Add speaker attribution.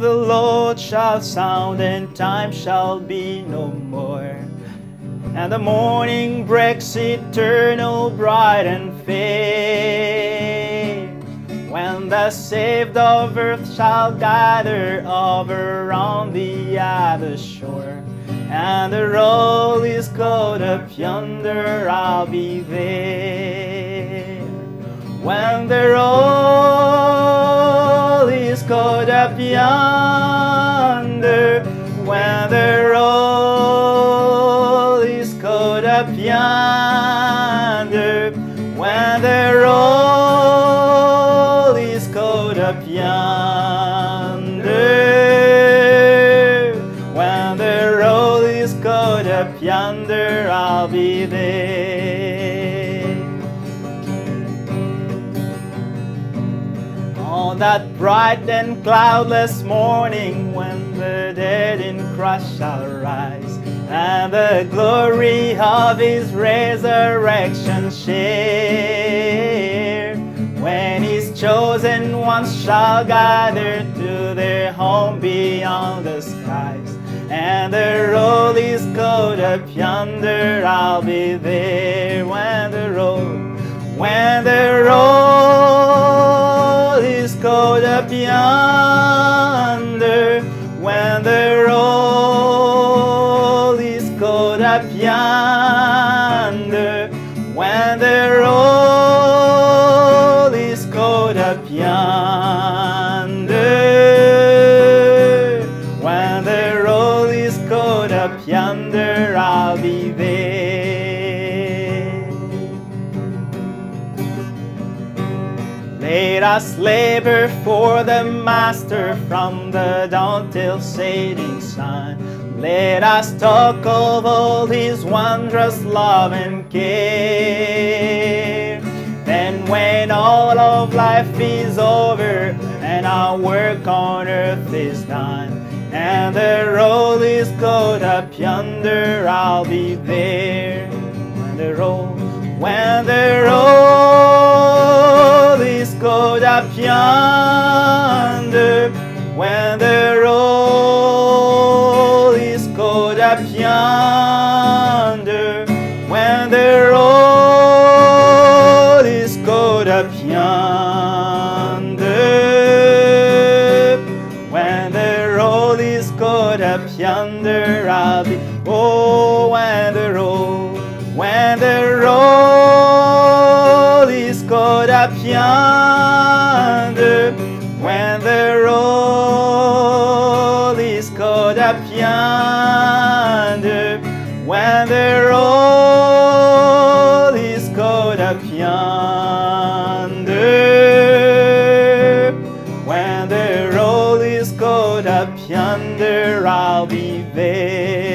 Speaker 1: the Lord shall sound, and time shall be no more. And the morning breaks eternal, bright and fair. When the saved of earth shall gather over on the other shore, and the roll is caught up yonder, I'll be there. When the roll is up yonder, when the roll is caught up yonder, when the roll is caught up yonder, when the roll is caught up yonder, I'll be there. On that bright and cloudless morning when the dead in Christ shall rise and the glory of his resurrection share. When his chosen ones shall gather to their home beyond the skies and the roll is caught up yonder, I'll be there up when the roll is caught up yonder, when the roll is caught up yonder, Let us labor for the Master from the dawn till setting sun. Let us talk of all His wondrous love and care. Then, when all of life is over and our work on earth is done, and the roll is caught up yonder, I'll be there. When the roll, when the roll is up yonder, when the roll is caught up yonder, when the roll is caught up yonder, when the roll is caught up yonder, I'll be. Oh, when the roll, when the roll is caught up yonder, yonder, when the roll is caught up yonder, when the roll is caught up yonder, I'll be there.